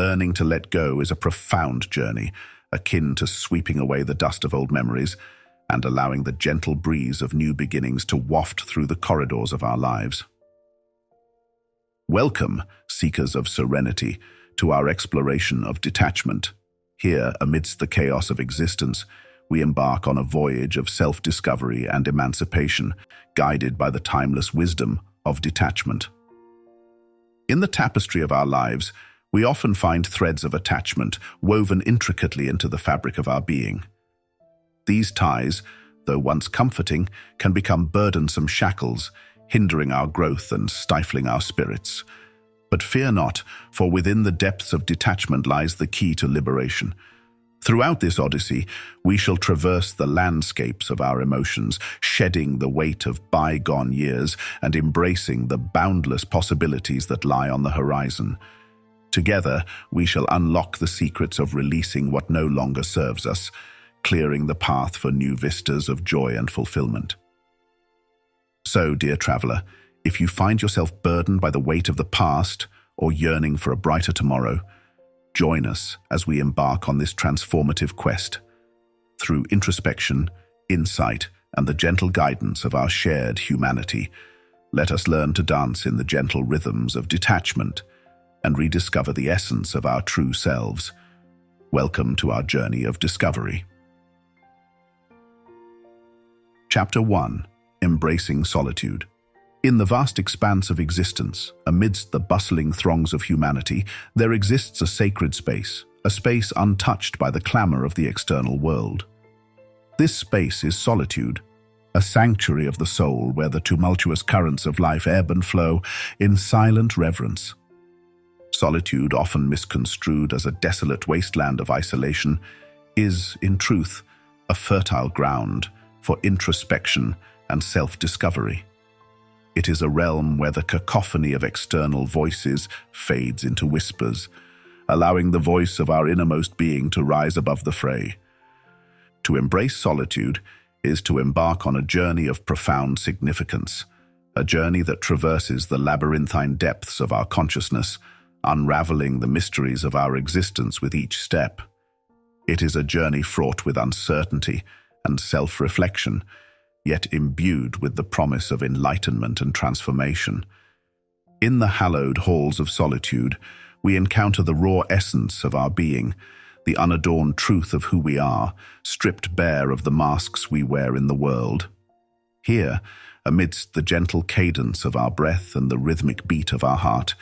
Learning to let go is a profound journey, akin to sweeping away the dust of old memories and allowing the gentle breeze of new beginnings to waft through the corridors of our lives. Welcome, seekers of serenity, to our exploration of detachment. Here, amidst the chaos of existence, we embark on a voyage of self-discovery and emancipation, guided by the timeless wisdom of detachment. In the tapestry of our lives, we often find threads of attachment woven intricately into the fabric of our being. These ties, though once comforting, can become burdensome shackles, hindering our growth and stifling our spirits. But fear not, for within the depths of detachment lies the key to liberation. Throughout this odyssey, we shall traverse the landscapes of our emotions, shedding the weight of bygone years and embracing the boundless possibilities that lie on the horizon. Together, we shall unlock the secrets of releasing what no longer serves us, clearing the path for new vistas of joy and fulfillment. So, dear traveler, if you find yourself burdened by the weight of the past or yearning for a brighter tomorrow, join us as we embark on this transformative quest. Through introspection, insight, and the gentle guidance of our shared humanity, let us learn to dance in the gentle rhythms of detachment and rediscover the essence of our true selves. Welcome to our journey of discovery. Chapter 1 Embracing Solitude In the vast expanse of existence, amidst the bustling throngs of humanity, there exists a sacred space, a space untouched by the clamor of the external world. This space is solitude, a sanctuary of the soul where the tumultuous currents of life ebb and flow in silent reverence. Solitude, often misconstrued as a desolate wasteland of isolation, is, in truth, a fertile ground for introspection and self-discovery. It is a realm where the cacophony of external voices fades into whispers, allowing the voice of our innermost being to rise above the fray. To embrace solitude is to embark on a journey of profound significance, a journey that traverses the labyrinthine depths of our consciousness, unraveling the mysteries of our existence with each step. It is a journey fraught with uncertainty, and self-reflection, yet imbued with the promise of enlightenment and transformation. In the hallowed halls of solitude, we encounter the raw essence of our being, the unadorned truth of who we are, stripped bare of the masks we wear in the world. Here, amidst the gentle cadence of our breath and the rhythmic beat of our heart,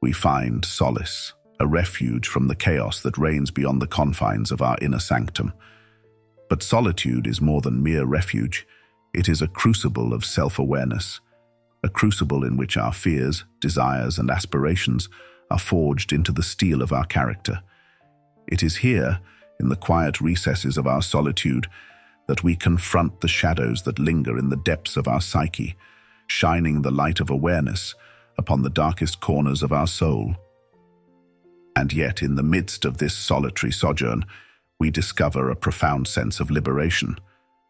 we find solace, a refuge from the chaos that reigns beyond the confines of our inner sanctum. But solitude is more than mere refuge. It is a crucible of self-awareness, a crucible in which our fears, desires, and aspirations are forged into the steel of our character. It is here, in the quiet recesses of our solitude, that we confront the shadows that linger in the depths of our psyche, shining the light of awareness upon the darkest corners of our soul. And yet, in the midst of this solitary sojourn, we discover a profound sense of liberation,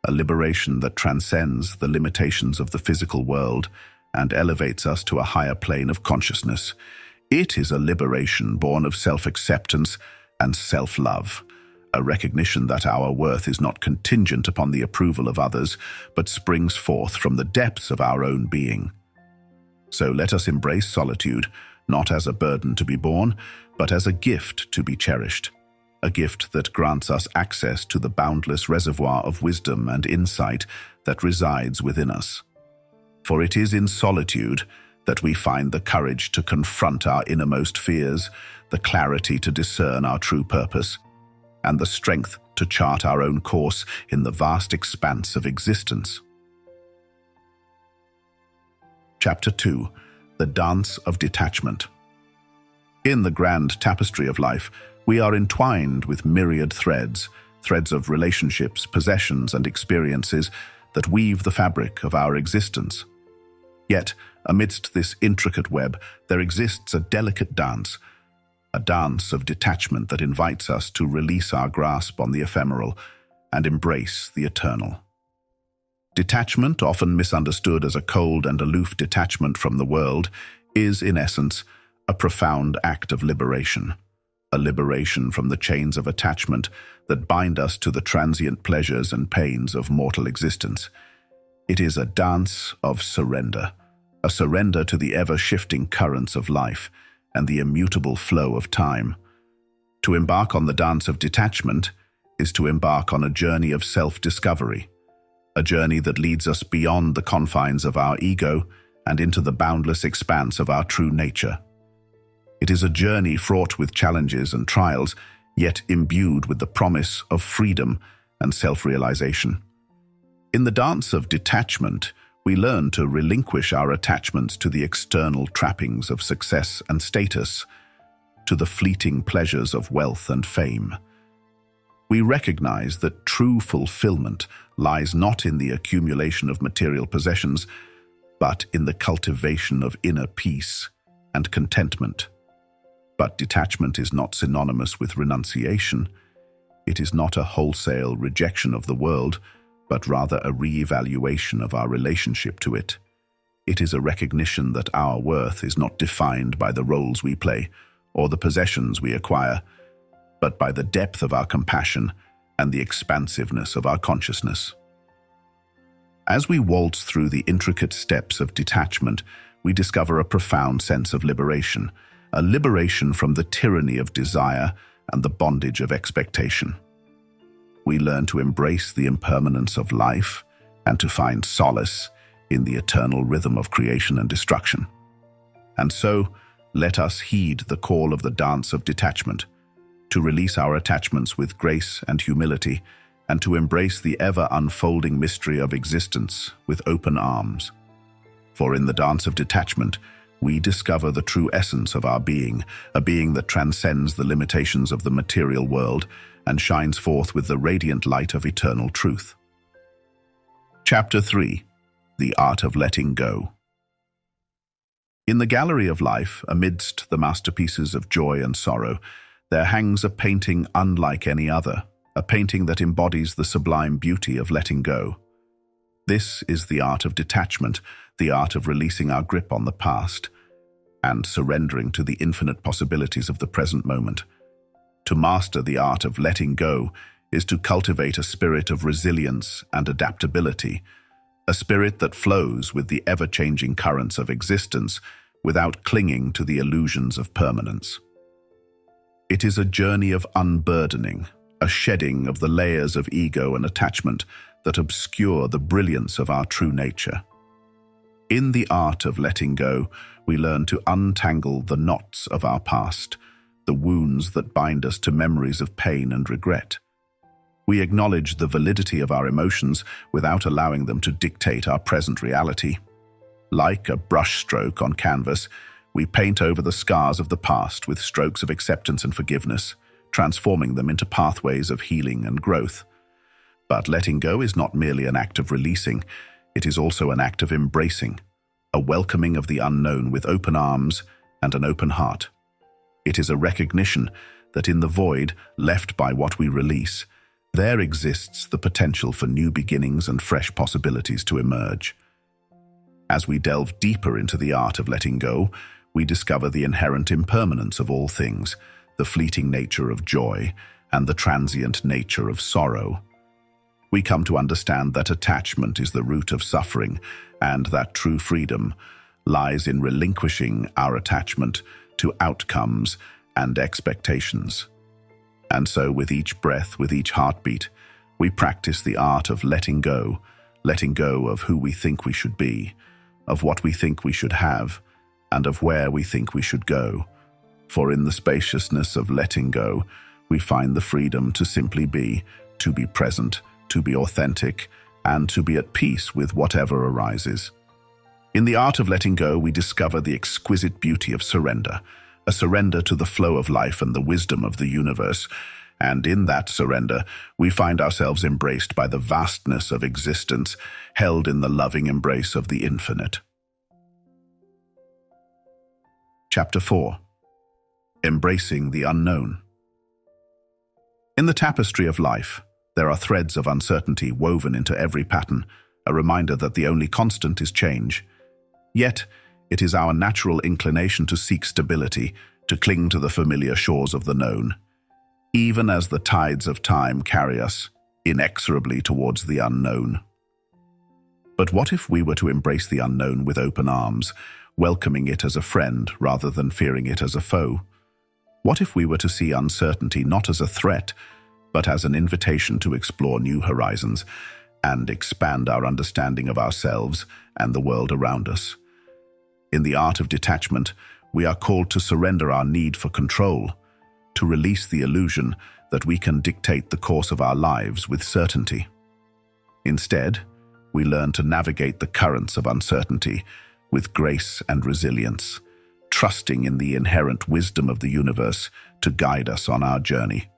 a liberation that transcends the limitations of the physical world and elevates us to a higher plane of consciousness. It is a liberation born of self-acceptance and self-love, a recognition that our worth is not contingent upon the approval of others, but springs forth from the depths of our own being. So let us embrace solitude, not as a burden to be borne, but as a gift to be cherished a gift that grants us access to the boundless reservoir of wisdom and insight that resides within us. For it is in solitude that we find the courage to confront our innermost fears, the clarity to discern our true purpose, and the strength to chart our own course in the vast expanse of existence. Chapter 2 The Dance of Detachment In the grand tapestry of life, we are entwined with myriad threads, threads of relationships, possessions, and experiences that weave the fabric of our existence. Yet, amidst this intricate web, there exists a delicate dance, a dance of detachment that invites us to release our grasp on the ephemeral and embrace the eternal. Detachment, often misunderstood as a cold and aloof detachment from the world, is, in essence, a profound act of liberation a liberation from the chains of attachment that bind us to the transient pleasures and pains of mortal existence. It is a dance of surrender, a surrender to the ever-shifting currents of life and the immutable flow of time. To embark on the dance of detachment is to embark on a journey of self-discovery, a journey that leads us beyond the confines of our ego and into the boundless expanse of our true nature. It is a journey fraught with challenges and trials, yet imbued with the promise of freedom and self-realization. In the dance of detachment, we learn to relinquish our attachments to the external trappings of success and status, to the fleeting pleasures of wealth and fame. We recognize that true fulfillment lies not in the accumulation of material possessions, but in the cultivation of inner peace and contentment. But detachment is not synonymous with renunciation. It is not a wholesale rejection of the world, but rather a re-evaluation of our relationship to it. It is a recognition that our worth is not defined by the roles we play or the possessions we acquire, but by the depth of our compassion and the expansiveness of our consciousness. As we waltz through the intricate steps of detachment, we discover a profound sense of liberation, a liberation from the tyranny of desire and the bondage of expectation. We learn to embrace the impermanence of life and to find solace in the eternal rhythm of creation and destruction. And so, let us heed the call of the dance of detachment, to release our attachments with grace and humility, and to embrace the ever-unfolding mystery of existence with open arms. For in the dance of detachment, we discover the true essence of our being, a being that transcends the limitations of the material world and shines forth with the radiant light of eternal truth. Chapter 3 The Art of Letting Go In the gallery of life, amidst the masterpieces of joy and sorrow, there hangs a painting unlike any other, a painting that embodies the sublime beauty of letting go. This is the art of detachment, the art of releasing our grip on the past and surrendering to the infinite possibilities of the present moment. To master the art of letting go is to cultivate a spirit of resilience and adaptability, a spirit that flows with the ever-changing currents of existence without clinging to the illusions of permanence. It is a journey of unburdening, a shedding of the layers of ego and attachment that obscure the brilliance of our true nature. In the art of letting go, we learn to untangle the knots of our past, the wounds that bind us to memories of pain and regret. We acknowledge the validity of our emotions without allowing them to dictate our present reality. Like a brushstroke on canvas, we paint over the scars of the past with strokes of acceptance and forgiveness, transforming them into pathways of healing and growth. But letting go is not merely an act of releasing, it is also an act of embracing, a welcoming of the unknown with open arms and an open heart. It is a recognition that in the void left by what we release, there exists the potential for new beginnings and fresh possibilities to emerge. As we delve deeper into the art of letting go, we discover the inherent impermanence of all things, the fleeting nature of joy, and the transient nature of sorrow we come to understand that attachment is the root of suffering and that true freedom lies in relinquishing our attachment to outcomes and expectations. And so with each breath, with each heartbeat, we practice the art of letting go, letting go of who we think we should be, of what we think we should have, and of where we think we should go. For in the spaciousness of letting go, we find the freedom to simply be, to be present, to be authentic, and to be at peace with whatever arises. In the art of letting go, we discover the exquisite beauty of surrender, a surrender to the flow of life and the wisdom of the universe, and in that surrender, we find ourselves embraced by the vastness of existence, held in the loving embrace of the infinite. Chapter 4 Embracing the Unknown In the tapestry of life, there are threads of uncertainty woven into every pattern, a reminder that the only constant is change. Yet, it is our natural inclination to seek stability, to cling to the familiar shores of the known, even as the tides of time carry us inexorably towards the unknown. But what if we were to embrace the unknown with open arms, welcoming it as a friend rather than fearing it as a foe? What if we were to see uncertainty not as a threat, but as an invitation to explore new horizons and expand our understanding of ourselves and the world around us? In the art of detachment, we are called to surrender our need for control, to release the illusion that we can dictate the course of our lives with certainty. Instead, we learn to navigate the currents of uncertainty with grace and resilience, trusting in the inherent wisdom of the universe to guide us on our journey.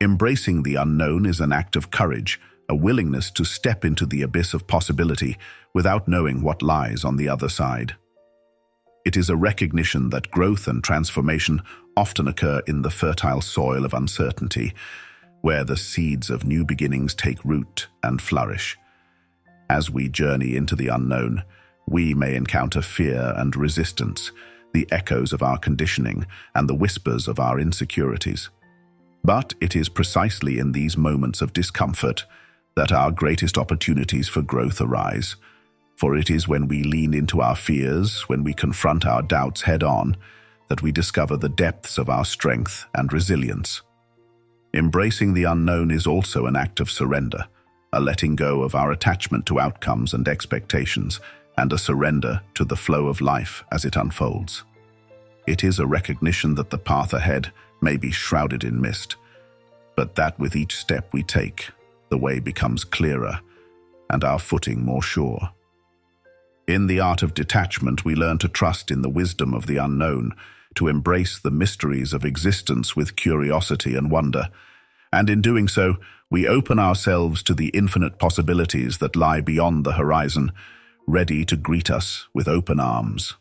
Embracing the unknown is an act of courage, a willingness to step into the abyss of possibility without knowing what lies on the other side. It is a recognition that growth and transformation often occur in the fertile soil of uncertainty, where the seeds of new beginnings take root and flourish. As we journey into the unknown, we may encounter fear and resistance, the echoes of our conditioning and the whispers of our insecurities. But it is precisely in these moments of discomfort that our greatest opportunities for growth arise. For it is when we lean into our fears, when we confront our doubts head on, that we discover the depths of our strength and resilience. Embracing the unknown is also an act of surrender, a letting go of our attachment to outcomes and expectations, and a surrender to the flow of life as it unfolds. It is a recognition that the path ahead may be shrouded in mist, but that with each step we take, the way becomes clearer and our footing more sure. In the art of detachment, we learn to trust in the wisdom of the unknown, to embrace the mysteries of existence with curiosity and wonder. And in doing so, we open ourselves to the infinite possibilities that lie beyond the horizon, ready to greet us with open arms.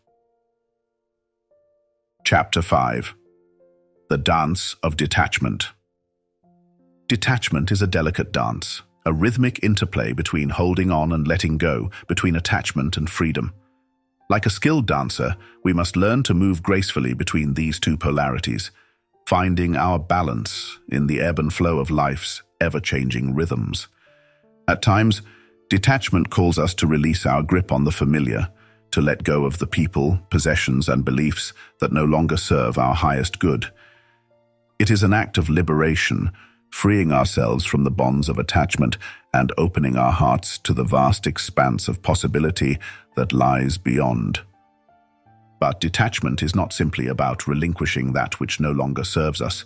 Chapter 5 The Dance of Detachment Detachment is a delicate dance, a rhythmic interplay between holding on and letting go, between attachment and freedom. Like a skilled dancer, we must learn to move gracefully between these two polarities, finding our balance in the ebb and flow of life's ever-changing rhythms. At times, detachment calls us to release our grip on the familiar, to let go of the people, possessions, and beliefs that no longer serve our highest good. It is an act of liberation, freeing ourselves from the bonds of attachment and opening our hearts to the vast expanse of possibility that lies beyond. But detachment is not simply about relinquishing that which no longer serves us.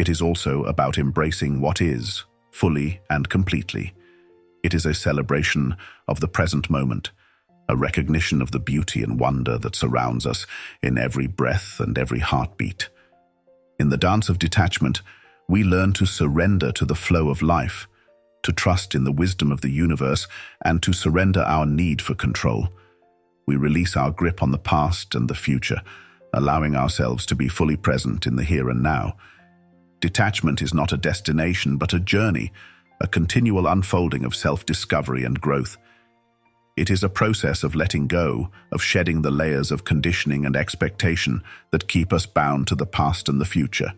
It is also about embracing what is, fully and completely. It is a celebration of the present moment, a recognition of the beauty and wonder that surrounds us in every breath and every heartbeat. In the dance of detachment, we learn to surrender to the flow of life, to trust in the wisdom of the universe, and to surrender our need for control. We release our grip on the past and the future, allowing ourselves to be fully present in the here and now. Detachment is not a destination, but a journey, a continual unfolding of self-discovery and growth. It is a process of letting go, of shedding the layers of conditioning and expectation that keep us bound to the past and the future.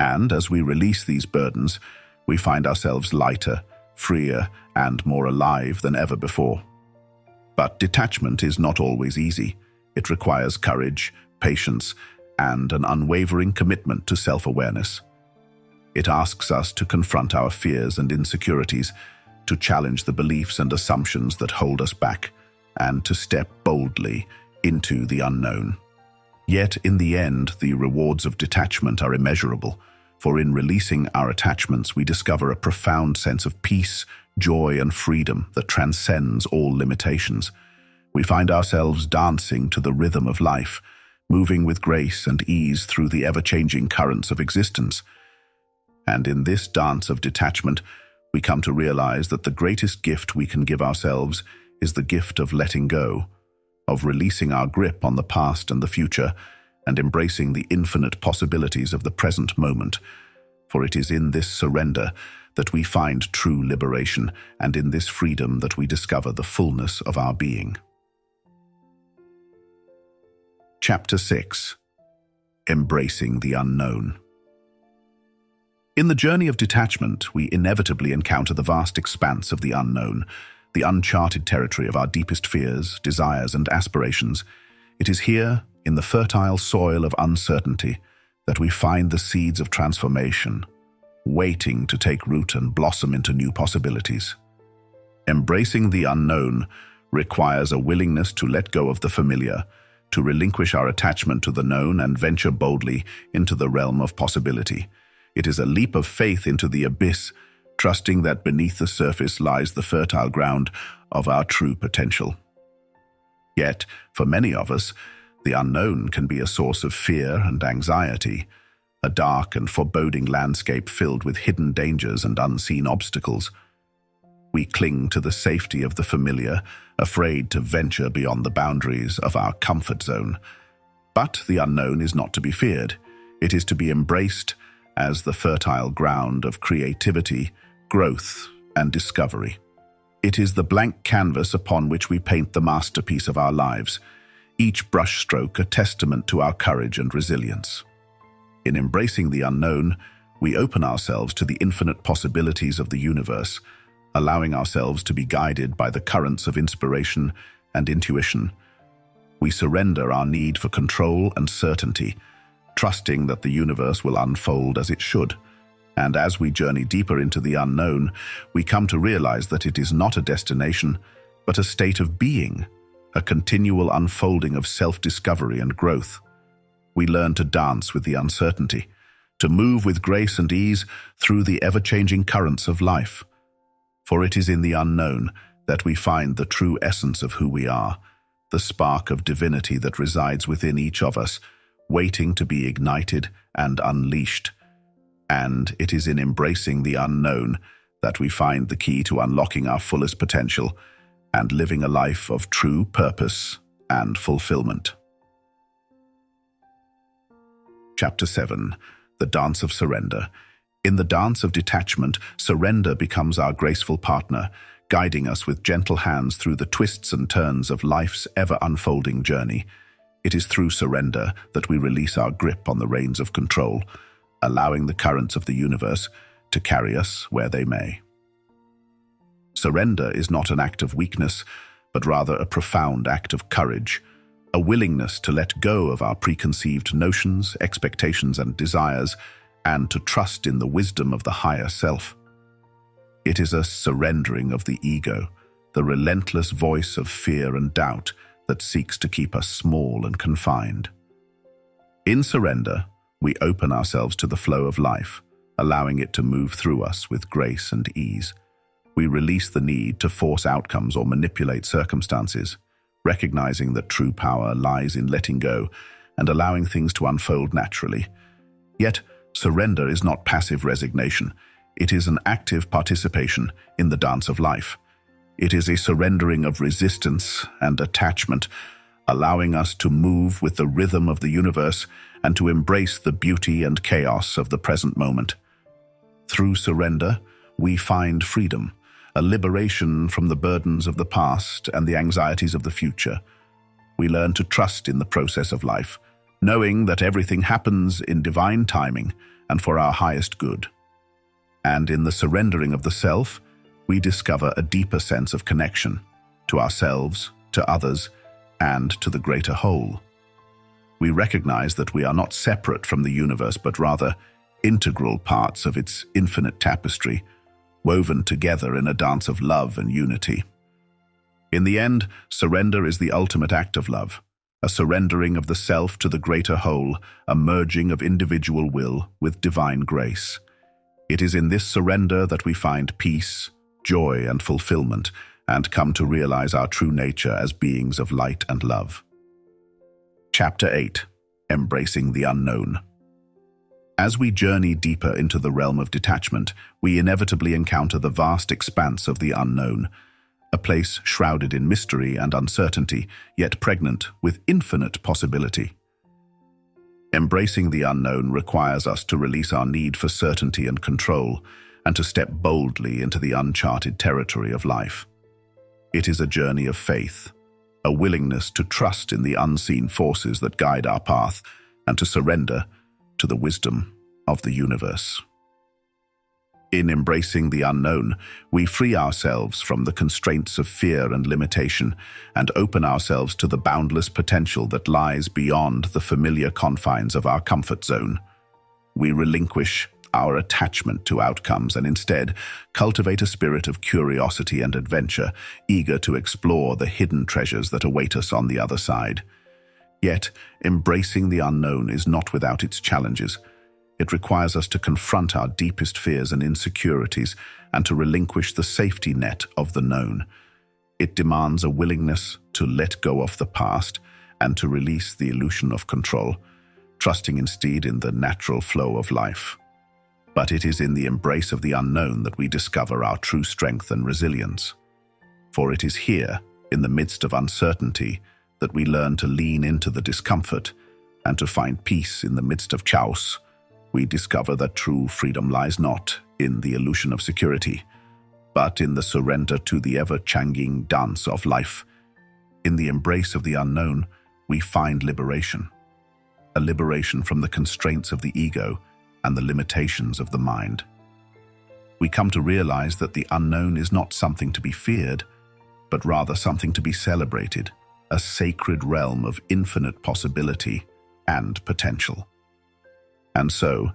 And as we release these burdens, we find ourselves lighter, freer, and more alive than ever before. But detachment is not always easy. It requires courage, patience, and an unwavering commitment to self-awareness. It asks us to confront our fears and insecurities, to challenge the beliefs and assumptions that hold us back, and to step boldly into the unknown. Yet in the end, the rewards of detachment are immeasurable for in releasing our attachments we discover a profound sense of peace, joy and freedom that transcends all limitations. We find ourselves dancing to the rhythm of life, moving with grace and ease through the ever-changing currents of existence. And in this dance of detachment, we come to realize that the greatest gift we can give ourselves is the gift of letting go, of releasing our grip on the past and the future, and embracing the infinite possibilities of the present moment, for it is in this surrender that we find true liberation, and in this freedom that we discover the fullness of our being. Chapter 6 Embracing the Unknown. In the journey of detachment, we inevitably encounter the vast expanse of the unknown, the uncharted territory of our deepest fears, desires, and aspirations. It is here, in the fertile soil of uncertainty, that we find the seeds of transformation, waiting to take root and blossom into new possibilities. Embracing the unknown requires a willingness to let go of the familiar, to relinquish our attachment to the known and venture boldly into the realm of possibility. It is a leap of faith into the abyss, trusting that beneath the surface lies the fertile ground of our true potential. Yet, for many of us, the unknown can be a source of fear and anxiety, a dark and foreboding landscape filled with hidden dangers and unseen obstacles. We cling to the safety of the familiar, afraid to venture beyond the boundaries of our comfort zone. But the unknown is not to be feared. It is to be embraced as the fertile ground of creativity, growth, and discovery. It is the blank canvas upon which we paint the masterpiece of our lives, each brushstroke a testament to our courage and resilience. In embracing the unknown, we open ourselves to the infinite possibilities of the universe, allowing ourselves to be guided by the currents of inspiration and intuition. We surrender our need for control and certainty, trusting that the universe will unfold as it should. And as we journey deeper into the unknown, we come to realize that it is not a destination, but a state of being, a continual unfolding of self-discovery and growth. We learn to dance with the uncertainty, to move with grace and ease through the ever-changing currents of life. For it is in the unknown that we find the true essence of who we are, the spark of divinity that resides within each of us, waiting to be ignited and unleashed. And it is in embracing the unknown that we find the key to unlocking our fullest potential and living a life of true purpose and fulfillment. Chapter 7 The Dance of Surrender In the dance of detachment, surrender becomes our graceful partner, guiding us with gentle hands through the twists and turns of life's ever-unfolding journey. It is through surrender that we release our grip on the reins of control, allowing the currents of the universe to carry us where they may. Surrender is not an act of weakness, but rather a profound act of courage, a willingness to let go of our preconceived notions, expectations, and desires, and to trust in the wisdom of the higher self. It is a surrendering of the ego, the relentless voice of fear and doubt that seeks to keep us small and confined. In surrender, we open ourselves to the flow of life, allowing it to move through us with grace and ease. We release the need to force outcomes or manipulate circumstances, recognizing that true power lies in letting go and allowing things to unfold naturally. Yet, surrender is not passive resignation. It is an active participation in the dance of life. It is a surrendering of resistance and attachment, allowing us to move with the rhythm of the universe and to embrace the beauty and chaos of the present moment. Through surrender, we find freedom, a liberation from the burdens of the past and the anxieties of the future. We learn to trust in the process of life, knowing that everything happens in divine timing and for our highest good. And in the surrendering of the self, we discover a deeper sense of connection to ourselves, to others, and to the greater whole. We recognize that we are not separate from the universe, but rather integral parts of its infinite tapestry, woven together in a dance of love and unity. In the end, surrender is the ultimate act of love, a surrendering of the self to the greater whole, a merging of individual will with divine grace. It is in this surrender that we find peace, joy, and fulfillment, and come to realize our true nature as beings of light and love. Chapter 8 Embracing the Unknown as we journey deeper into the realm of detachment, we inevitably encounter the vast expanse of the unknown, a place shrouded in mystery and uncertainty, yet pregnant with infinite possibility. Embracing the unknown requires us to release our need for certainty and control, and to step boldly into the uncharted territory of life. It is a journey of faith, a willingness to trust in the unseen forces that guide our path, and to surrender to the wisdom of the universe. In embracing the unknown, we free ourselves from the constraints of fear and limitation and open ourselves to the boundless potential that lies beyond the familiar confines of our comfort zone. We relinquish our attachment to outcomes and instead cultivate a spirit of curiosity and adventure, eager to explore the hidden treasures that await us on the other side. Yet, embracing the unknown is not without its challenges. It requires us to confront our deepest fears and insecurities and to relinquish the safety net of the known. It demands a willingness to let go of the past and to release the illusion of control, trusting instead in the natural flow of life. But it is in the embrace of the unknown that we discover our true strength and resilience. For it is here, in the midst of uncertainty, that we learn to lean into the discomfort and to find peace in the midst of chaos, we discover that true freedom lies not in the illusion of security, but in the surrender to the ever-changing dance of life. In the embrace of the unknown, we find liberation. A liberation from the constraints of the ego and the limitations of the mind. We come to realize that the unknown is not something to be feared, but rather something to be celebrated, a sacred realm of infinite possibility and potential. And so,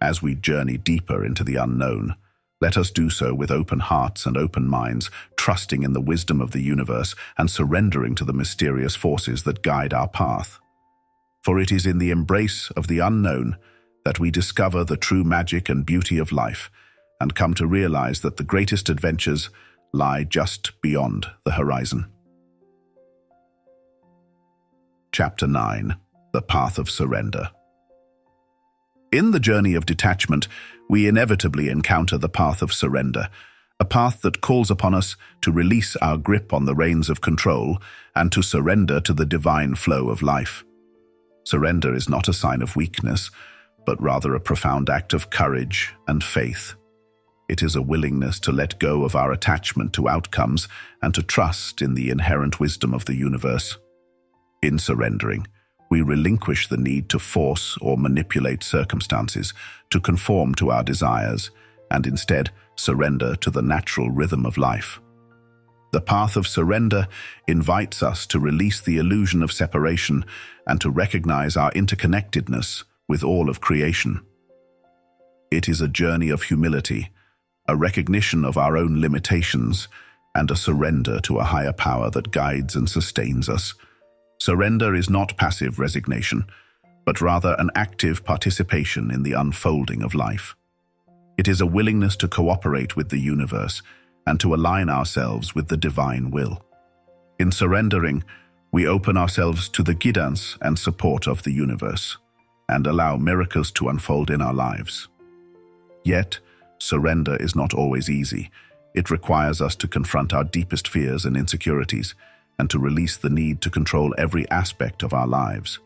as we journey deeper into the unknown, let us do so with open hearts and open minds, trusting in the wisdom of the universe and surrendering to the mysterious forces that guide our path. For it is in the embrace of the unknown that we discover the true magic and beauty of life and come to realize that the greatest adventures lie just beyond the horizon. Chapter 9 The Path of Surrender in the journey of detachment, we inevitably encounter the path of surrender, a path that calls upon us to release our grip on the reins of control and to surrender to the divine flow of life. Surrender is not a sign of weakness, but rather a profound act of courage and faith. It is a willingness to let go of our attachment to outcomes and to trust in the inherent wisdom of the universe. In surrendering, we relinquish the need to force or manipulate circumstances to conform to our desires and instead surrender to the natural rhythm of life. The path of surrender invites us to release the illusion of separation and to recognize our interconnectedness with all of creation. It is a journey of humility, a recognition of our own limitations, and a surrender to a higher power that guides and sustains us. Surrender is not passive resignation, but rather an active participation in the unfolding of life. It is a willingness to cooperate with the universe and to align ourselves with the divine will. In surrendering, we open ourselves to the guidance and support of the universe and allow miracles to unfold in our lives. Yet, surrender is not always easy. It requires us to confront our deepest fears and insecurities and to release the need to control every aspect of our lives.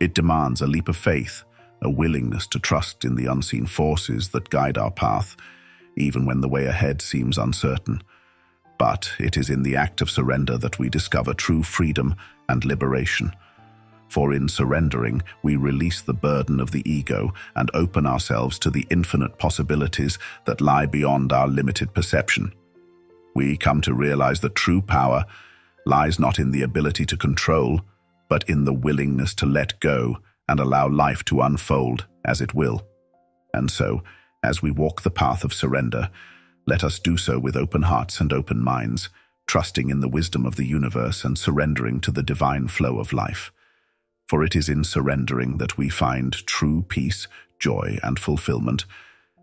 It demands a leap of faith, a willingness to trust in the unseen forces that guide our path, even when the way ahead seems uncertain. But it is in the act of surrender that we discover true freedom and liberation. For in surrendering, we release the burden of the ego and open ourselves to the infinite possibilities that lie beyond our limited perception. We come to realize that true power lies not in the ability to control, but in the willingness to let go and allow life to unfold as it will. And so, as we walk the path of surrender, let us do so with open hearts and open minds, trusting in the wisdom of the universe and surrendering to the divine flow of life. For it is in surrendering that we find true peace, joy, and fulfillment,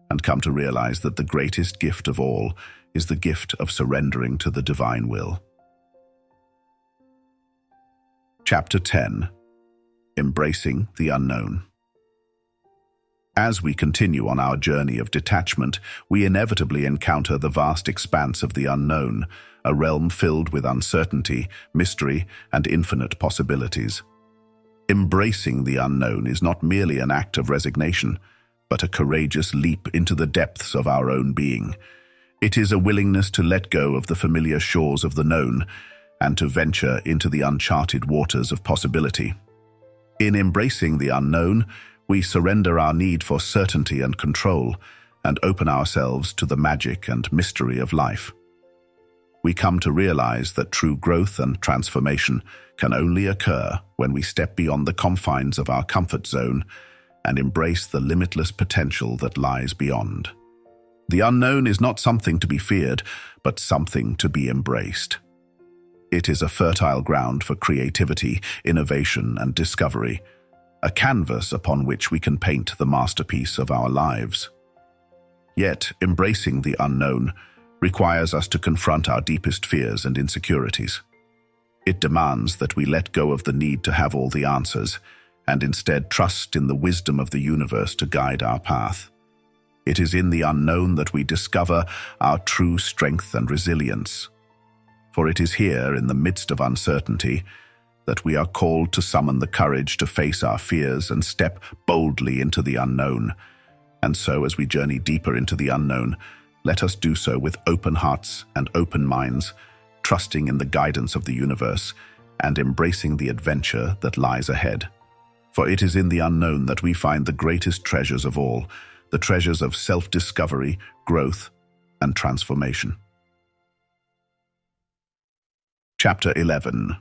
and come to realize that the greatest gift of all is the gift of surrendering to the divine will. Chapter 10 Embracing the Unknown As we continue on our journey of detachment, we inevitably encounter the vast expanse of the unknown, a realm filled with uncertainty, mystery, and infinite possibilities. Embracing the unknown is not merely an act of resignation, but a courageous leap into the depths of our own being. It is a willingness to let go of the familiar shores of the known and to venture into the uncharted waters of possibility. In embracing the unknown, we surrender our need for certainty and control and open ourselves to the magic and mystery of life. We come to realize that true growth and transformation can only occur when we step beyond the confines of our comfort zone and embrace the limitless potential that lies beyond. The unknown is not something to be feared, but something to be embraced. It is a fertile ground for creativity, innovation, and discovery, a canvas upon which we can paint the masterpiece of our lives. Yet, embracing the unknown requires us to confront our deepest fears and insecurities. It demands that we let go of the need to have all the answers and instead trust in the wisdom of the universe to guide our path. It is in the unknown that we discover our true strength and resilience. For it is here, in the midst of uncertainty, that we are called to summon the courage to face our fears and step boldly into the unknown. And so, as we journey deeper into the unknown, let us do so with open hearts and open minds, trusting in the guidance of the universe and embracing the adventure that lies ahead. For it is in the unknown that we find the greatest treasures of all, the treasures of self-discovery, growth, and transformation. Chapter 11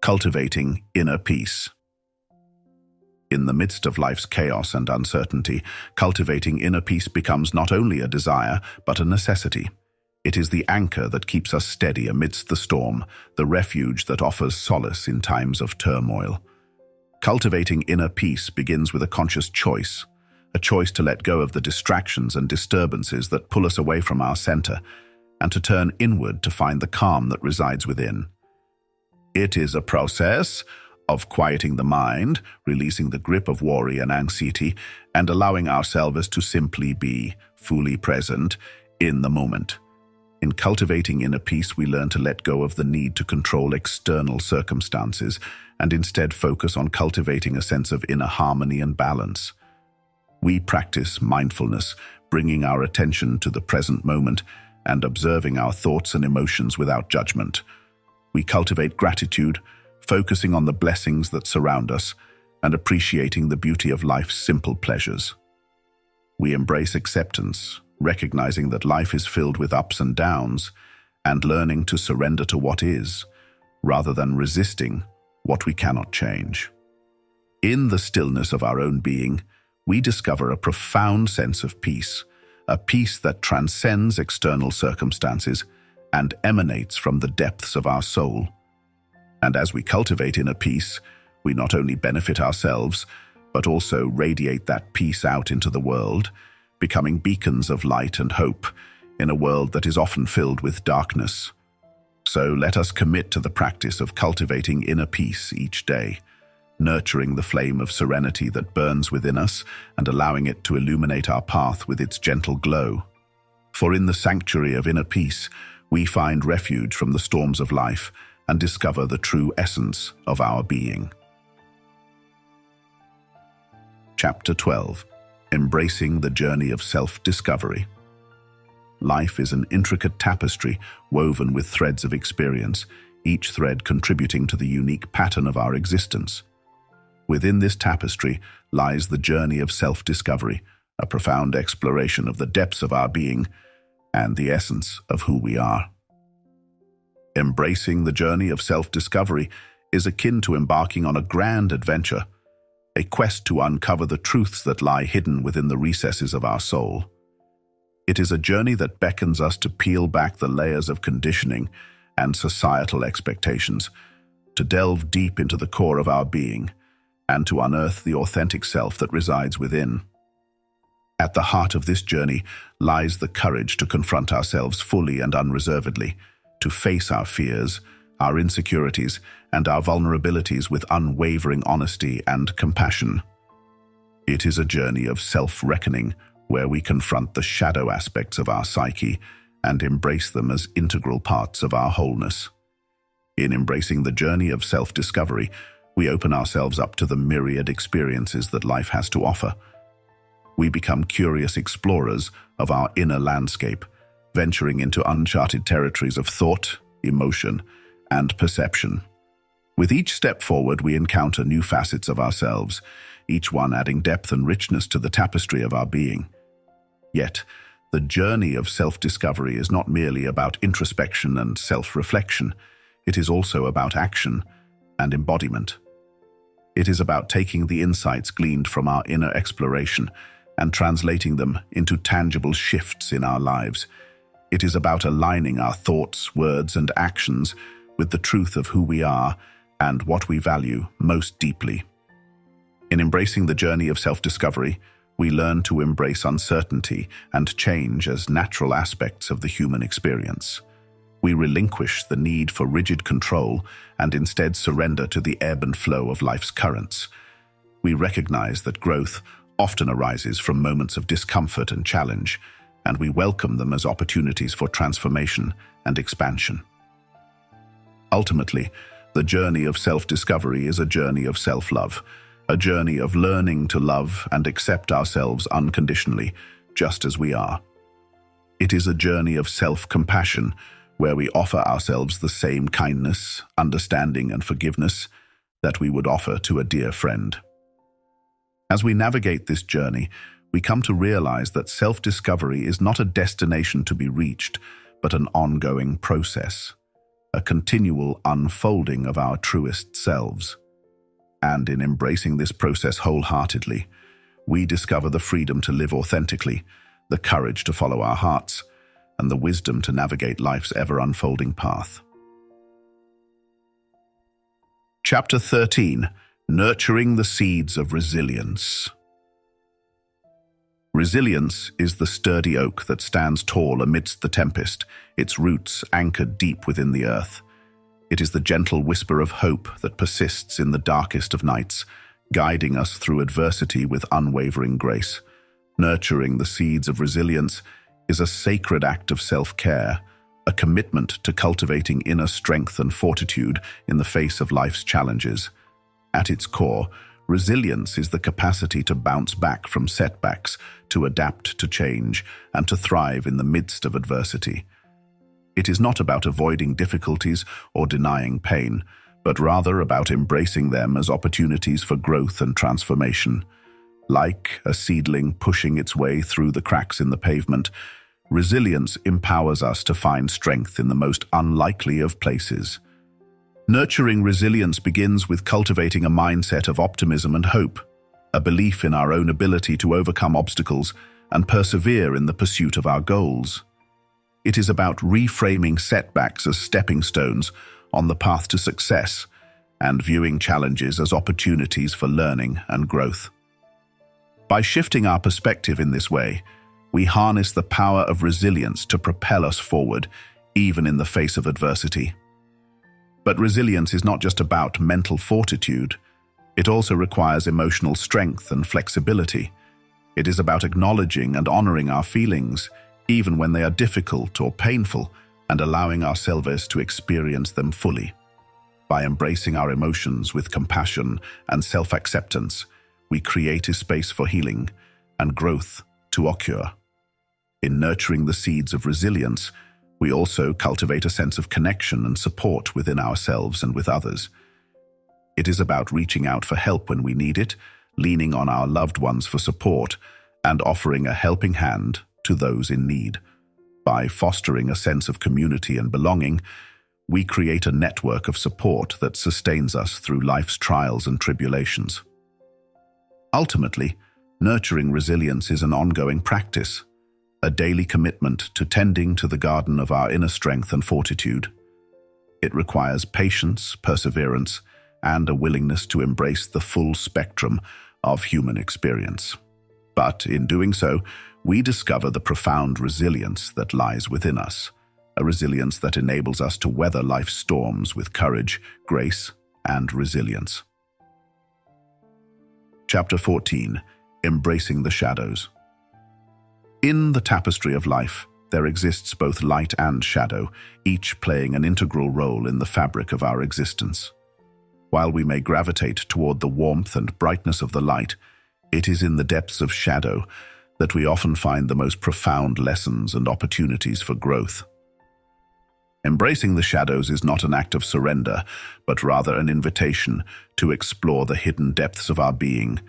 Cultivating Inner Peace In the midst of life's chaos and uncertainty, cultivating inner peace becomes not only a desire, but a necessity. It is the anchor that keeps us steady amidst the storm, the refuge that offers solace in times of turmoil. Cultivating inner peace begins with a conscious choice, a choice to let go of the distractions and disturbances that pull us away from our center, and to turn inward to find the calm that resides within. It is a process of quieting the mind, releasing the grip of worry and anxiety, and allowing ourselves to simply be fully present in the moment. In cultivating inner peace, we learn to let go of the need to control external circumstances and instead focus on cultivating a sense of inner harmony and balance. We practice mindfulness, bringing our attention to the present moment and observing our thoughts and emotions without judgment. We cultivate gratitude, focusing on the blessings that surround us and appreciating the beauty of life's simple pleasures. We embrace acceptance, recognizing that life is filled with ups and downs, and learning to surrender to what is, rather than resisting what we cannot change. In the stillness of our own being, we discover a profound sense of peace, a peace that transcends external circumstances and emanates from the depths of our soul. And as we cultivate inner peace, we not only benefit ourselves, but also radiate that peace out into the world, becoming beacons of light and hope in a world that is often filled with darkness. So let us commit to the practice of cultivating inner peace each day, nurturing the flame of serenity that burns within us and allowing it to illuminate our path with its gentle glow. For in the sanctuary of inner peace, we find refuge from the storms of life and discover the true essence of our being. Chapter 12 Embracing the Journey of Self-Discovery Life is an intricate tapestry woven with threads of experience, each thread contributing to the unique pattern of our existence. Within this tapestry lies the journey of self-discovery, a profound exploration of the depths of our being and the essence of who we are. Embracing the journey of self-discovery is akin to embarking on a grand adventure, a quest to uncover the truths that lie hidden within the recesses of our soul. It is a journey that beckons us to peel back the layers of conditioning and societal expectations, to delve deep into the core of our being, and to unearth the authentic self that resides within. At the heart of this journey lies the courage to confront ourselves fully and unreservedly, to face our fears, our insecurities, and our vulnerabilities with unwavering honesty and compassion. It is a journey of self-reckoning where we confront the shadow aspects of our psyche and embrace them as integral parts of our wholeness. In embracing the journey of self-discovery, we open ourselves up to the myriad experiences that life has to offer. We become curious explorers of our inner landscape, venturing into uncharted territories of thought, emotion, and perception. With each step forward, we encounter new facets of ourselves, each one adding depth and richness to the tapestry of our being. Yet, the journey of self-discovery is not merely about introspection and self-reflection. It is also about action and embodiment. It is about taking the insights gleaned from our inner exploration and translating them into tangible shifts in our lives. It is about aligning our thoughts, words, and actions with the truth of who we are and what we value most deeply. In embracing the journey of self-discovery, we learn to embrace uncertainty and change as natural aspects of the human experience. We relinquish the need for rigid control and instead surrender to the ebb and flow of life's currents. We recognize that growth often arises from moments of discomfort and challenge, and we welcome them as opportunities for transformation and expansion. Ultimately, the journey of self-discovery is a journey of self-love, a journey of learning to love and accept ourselves unconditionally, just as we are. It is a journey of self-compassion, where we offer ourselves the same kindness, understanding and forgiveness that we would offer to a dear friend. As we navigate this journey, we come to realize that self-discovery is not a destination to be reached, but an ongoing process, a continual unfolding of our truest selves. And in embracing this process wholeheartedly, we discover the freedom to live authentically, the courage to follow our hearts, and the wisdom to navigate life's ever-unfolding path. Chapter 13 Nurturing the Seeds of Resilience Resilience is the sturdy oak that stands tall amidst the tempest, its roots anchored deep within the earth. It is the gentle whisper of hope that persists in the darkest of nights, guiding us through adversity with unwavering grace. Nurturing the seeds of resilience is a sacred act of self-care, a commitment to cultivating inner strength and fortitude in the face of life's challenges. At its core, resilience is the capacity to bounce back from setbacks, to adapt to change, and to thrive in the midst of adversity. It is not about avoiding difficulties or denying pain, but rather about embracing them as opportunities for growth and transformation. Like a seedling pushing its way through the cracks in the pavement, resilience empowers us to find strength in the most unlikely of places. Nurturing resilience begins with cultivating a mindset of optimism and hope, a belief in our own ability to overcome obstacles and persevere in the pursuit of our goals. It is about reframing setbacks as stepping stones on the path to success and viewing challenges as opportunities for learning and growth. By shifting our perspective in this way, we harness the power of resilience to propel us forward, even in the face of adversity. But resilience is not just about mental fortitude. It also requires emotional strength and flexibility. It is about acknowledging and honoring our feelings, even when they are difficult or painful, and allowing ourselves to experience them fully. By embracing our emotions with compassion and self-acceptance, we create a space for healing and growth to occur. In nurturing the seeds of resilience, we also cultivate a sense of connection and support within ourselves and with others. It is about reaching out for help when we need it, leaning on our loved ones for support, and offering a helping hand to those in need. By fostering a sense of community and belonging, we create a network of support that sustains us through life's trials and tribulations. Ultimately, nurturing resilience is an ongoing practice, a daily commitment to tending to the garden of our inner strength and fortitude. It requires patience, perseverance, and a willingness to embrace the full spectrum of human experience. But in doing so, we discover the profound resilience that lies within us, a resilience that enables us to weather life's storms with courage, grace, and resilience. Chapter 14 Embracing the Shadows In the tapestry of life, there exists both light and shadow, each playing an integral role in the fabric of our existence. While we may gravitate toward the warmth and brightness of the light, it is in the depths of shadow that we often find the most profound lessons and opportunities for growth. Embracing the shadows is not an act of surrender, but rather an invitation to explore the hidden depths of our being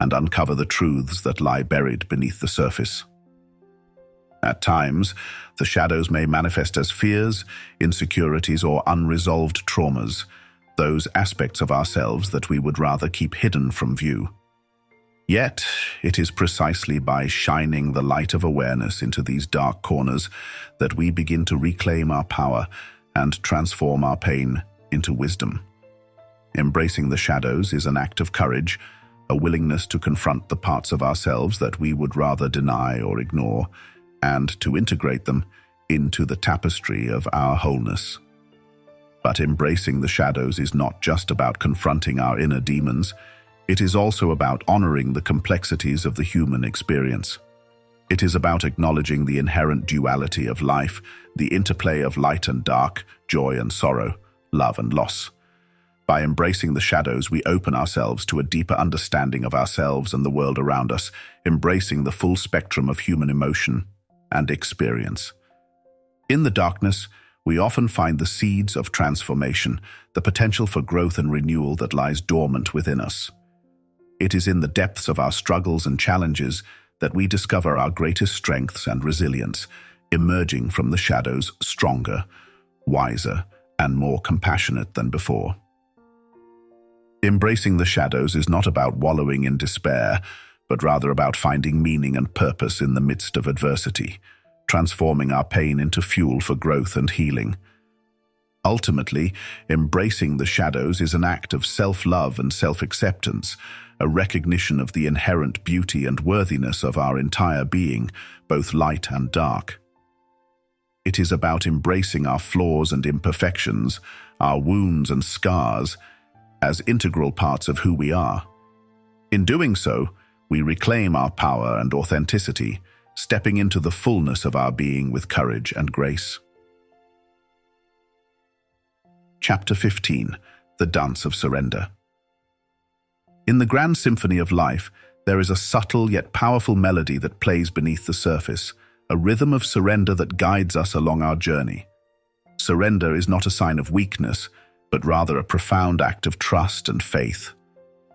and uncover the truths that lie buried beneath the surface. At times, the shadows may manifest as fears, insecurities, or unresolved traumas, those aspects of ourselves that we would rather keep hidden from view. Yet, it is precisely by shining the light of awareness into these dark corners that we begin to reclaim our power and transform our pain into wisdom. Embracing the shadows is an act of courage, a willingness to confront the parts of ourselves that we would rather deny or ignore, and to integrate them into the tapestry of our wholeness. But embracing the shadows is not just about confronting our inner demons, it is also about honoring the complexities of the human experience. It is about acknowledging the inherent duality of life, the interplay of light and dark, joy and sorrow, love and loss. By embracing the shadows, we open ourselves to a deeper understanding of ourselves and the world around us, embracing the full spectrum of human emotion and experience. In the darkness, we often find the seeds of transformation, the potential for growth and renewal that lies dormant within us. It is in the depths of our struggles and challenges that we discover our greatest strengths and resilience, emerging from the shadows stronger, wiser, and more compassionate than before. Embracing the shadows is not about wallowing in despair, but rather about finding meaning and purpose in the midst of adversity, transforming our pain into fuel for growth and healing. Ultimately, embracing the shadows is an act of self-love and self-acceptance, a recognition of the inherent beauty and worthiness of our entire being, both light and dark. It is about embracing our flaws and imperfections, our wounds and scars, as integral parts of who we are. In doing so, we reclaim our power and authenticity, stepping into the fullness of our being with courage and grace. Chapter 15 The Dance of Surrender in the grand symphony of life, there is a subtle yet powerful melody that plays beneath the surface, a rhythm of surrender that guides us along our journey. Surrender is not a sign of weakness, but rather a profound act of trust and faith,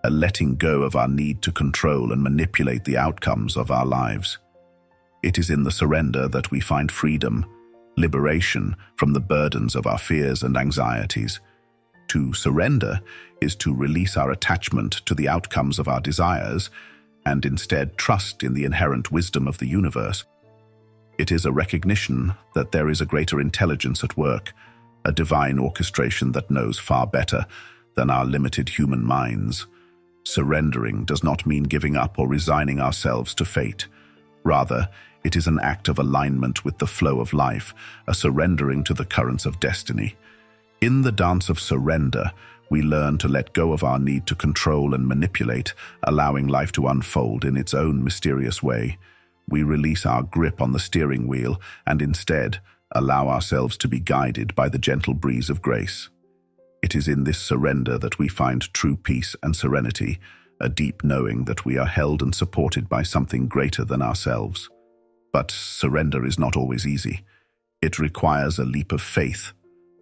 a letting go of our need to control and manipulate the outcomes of our lives. It is in the surrender that we find freedom, liberation from the burdens of our fears and anxieties, to surrender is to release our attachment to the outcomes of our desires and instead trust in the inherent wisdom of the universe. It is a recognition that there is a greater intelligence at work, a divine orchestration that knows far better than our limited human minds. Surrendering does not mean giving up or resigning ourselves to fate. Rather, it is an act of alignment with the flow of life, a surrendering to the currents of destiny. In the dance of surrender, we learn to let go of our need to control and manipulate, allowing life to unfold in its own mysterious way. We release our grip on the steering wheel and instead allow ourselves to be guided by the gentle breeze of grace. It is in this surrender that we find true peace and serenity, a deep knowing that we are held and supported by something greater than ourselves. But surrender is not always easy. It requires a leap of faith,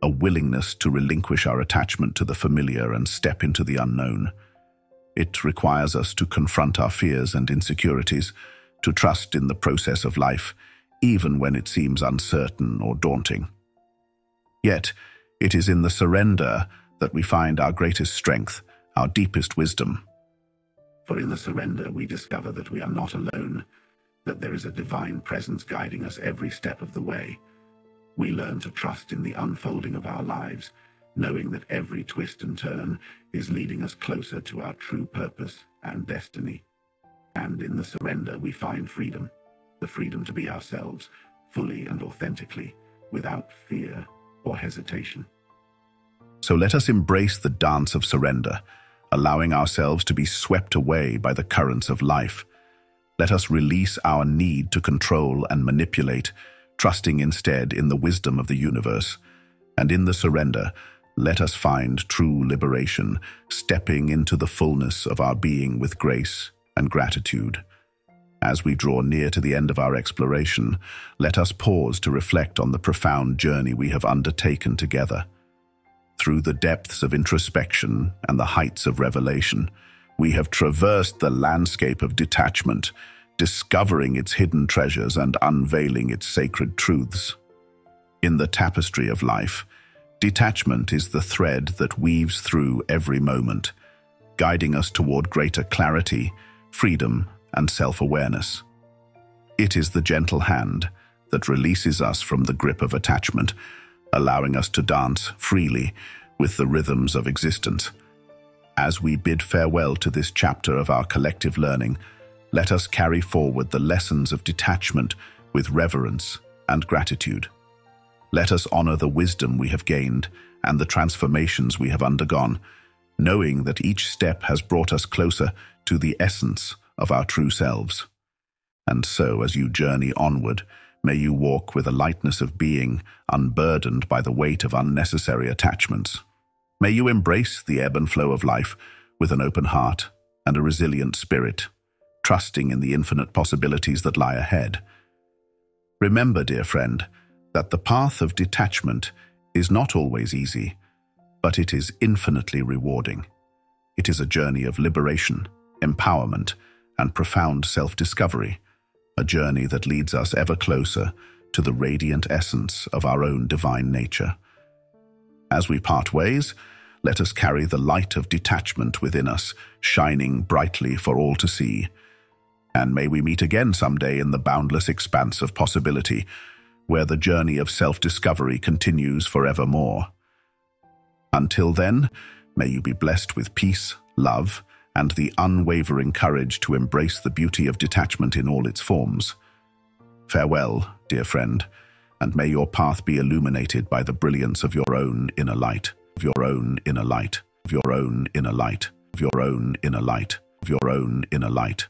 a willingness to relinquish our attachment to the familiar and step into the unknown. It requires us to confront our fears and insecurities, to trust in the process of life, even when it seems uncertain or daunting. Yet, it is in the surrender that we find our greatest strength, our deepest wisdom. For in the surrender we discover that we are not alone, that there is a divine presence guiding us every step of the way, we learn to trust in the unfolding of our lives, knowing that every twist and turn is leading us closer to our true purpose and destiny. And in the surrender we find freedom, the freedom to be ourselves, fully and authentically, without fear or hesitation. So let us embrace the dance of surrender, allowing ourselves to be swept away by the currents of life. Let us release our need to control and manipulate, trusting instead in the wisdom of the universe. And in the surrender, let us find true liberation, stepping into the fullness of our being with grace and gratitude. As we draw near to the end of our exploration, let us pause to reflect on the profound journey we have undertaken together. Through the depths of introspection and the heights of revelation, we have traversed the landscape of detachment, discovering its hidden treasures and unveiling its sacred truths. In the tapestry of life, detachment is the thread that weaves through every moment, guiding us toward greater clarity, freedom, and self-awareness. It is the gentle hand that releases us from the grip of attachment, allowing us to dance freely with the rhythms of existence. As we bid farewell to this chapter of our collective learning, let us carry forward the lessons of detachment with reverence and gratitude. Let us honor the wisdom we have gained and the transformations we have undergone, knowing that each step has brought us closer to the essence of our true selves. And so, as you journey onward, may you walk with a lightness of being, unburdened by the weight of unnecessary attachments. May you embrace the ebb and flow of life with an open heart and a resilient spirit, trusting in the infinite possibilities that lie ahead. Remember, dear friend, that the path of detachment is not always easy, but it is infinitely rewarding. It is a journey of liberation, empowerment, and profound self-discovery, a journey that leads us ever closer to the radiant essence of our own divine nature. As we part ways, let us carry the light of detachment within us, shining brightly for all to see. And may we meet again someday in the boundless expanse of possibility, where the journey of self-discovery continues forevermore. Until then, may you be blessed with peace, love, and the unwavering courage to embrace the beauty of detachment in all its forms. Farewell, dear friend, and may your path be illuminated by the brilliance of your own inner light, of your own inner light, of your own inner light, of your own inner light, of your own inner light.